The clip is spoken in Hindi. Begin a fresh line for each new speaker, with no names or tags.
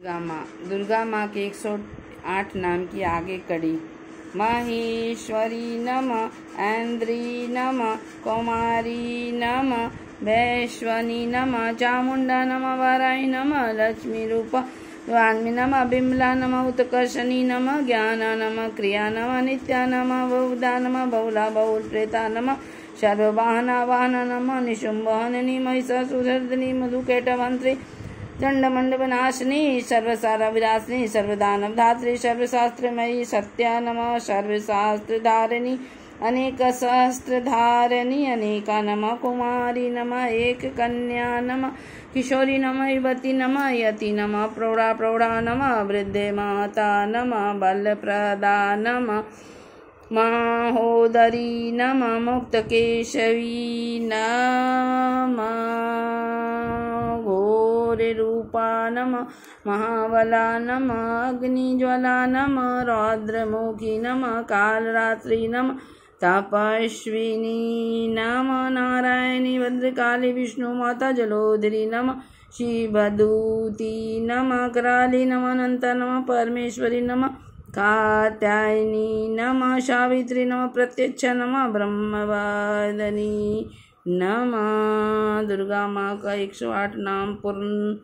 दुर्गा माँ। दुर्गा माँ के एक सौ आठ नाम की आगे कड़ी। महेश्वरी नम, ऐन्द्री नम, कुमारी नम, वैश्वनी नम चामुंडा नम वराई नम, लक्ष्मी रूप वान्मी नम, बिमला नम, उत्कर्षणी नम, ज्ञान नम, क्रिया नम, नित्या नम, बहुधा नम, बहुला बहुल प्रेता नम सर्ववाहना वाहन नम, निशुम्भहननी महिषासुरर्दिनी मधुकेटमन्त्री चण्डमण्डपनाशिनी, सर्वसारविरासिनी, सर्वदानवधात्री, सर्वशास्त्रमयी सत्या नम सर्वशास्त्रधारिणी अनेक सहस्त्रधारिणी अनेका नम कुमारी नम एक कन्या नम, किशोरी नम, युवती नम, यति नम, प्रौढ़ा प्रौढ़ा नम, वृद्धे माता नम, बलप्रदा नम, माहोदरी नम, मुक्तकेशवी नम। रूपा नम, महाबला नम, अग्निज्वला नम, रौद्रमुखी नम, कालरात्रि नम तपस्विनी नम, नारायणी भद्रकाली विष्णु माता जलोदरी नम, शिवदूती नम, कराली नम, अनंत नम, परमेश्वरी नम, कात्यायनी नम, सावित्री नम, प्रत्यक्ष नम, ब्रह्मवादनी नम दुर्गा माँ का एक सौ आठ नाम पूर्ण